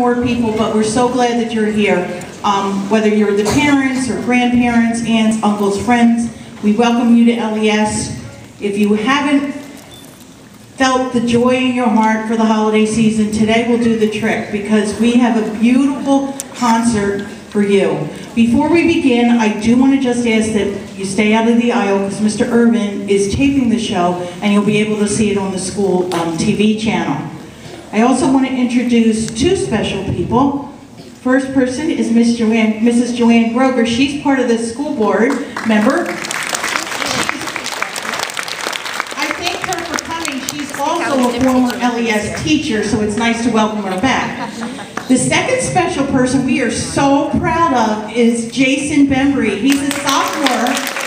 more people, but we're so glad that you're here. Um, Whether you're the parents or grandparents, aunts, uncles, friends, we welcome you to LES. If you haven't felt the joy in your heart for the holiday season, today will do the trick because we have a beautiful concert for you. Before we begin, I do want to just ask that you stay out of the aisle because Mr. Irvin is taping the show and you'll be able to see it on the school um, TV channel. I also want to introduce two special people. First person is Joanne, Mrs. Joanne Grover. She's part of the school board member. I thank her for coming. She's also a former LES teacher, so it's nice to welcome her back. The second special person we are so proud of is Jason Bembry. He's a sophomore.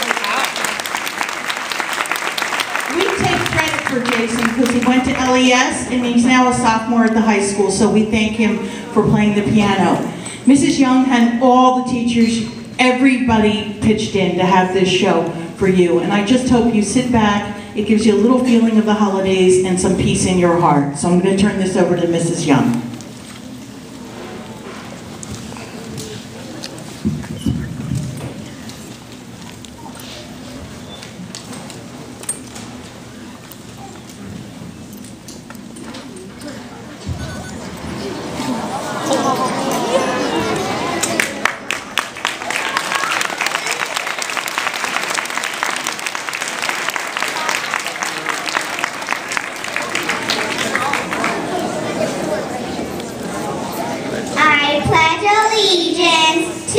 for Jason because he went to LES and he's now a sophomore at the high school, so we thank him for playing the piano. Mrs. Young and all the teachers, everybody pitched in to have this show for you, and I just hope you sit back, it gives you a little feeling of the holidays and some peace in your heart. So I'm going to turn this over to Mrs. Young.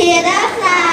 hear the sound.